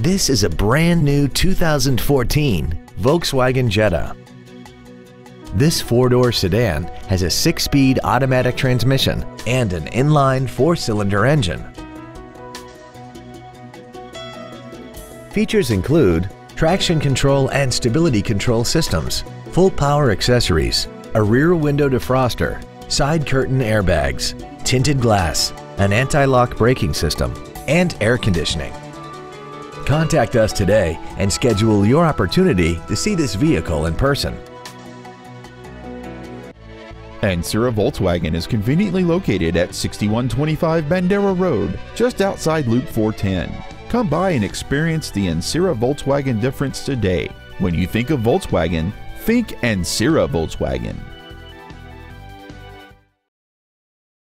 This is a brand new 2014 Volkswagen Jetta. This four-door sedan has a six-speed automatic transmission and an inline four-cylinder engine. Features include traction control and stability control systems, full power accessories, a rear window defroster, side curtain airbags, tinted glass, an anti-lock braking system, and air conditioning. Contact us today and schedule your opportunity to see this vehicle in person. Ancira Volkswagen is conveniently located at 6125 Bandera Road, just outside Loop 410. Come by and experience the Ancira Volkswagen difference today. When you think of Volkswagen, think Ancira Volkswagen.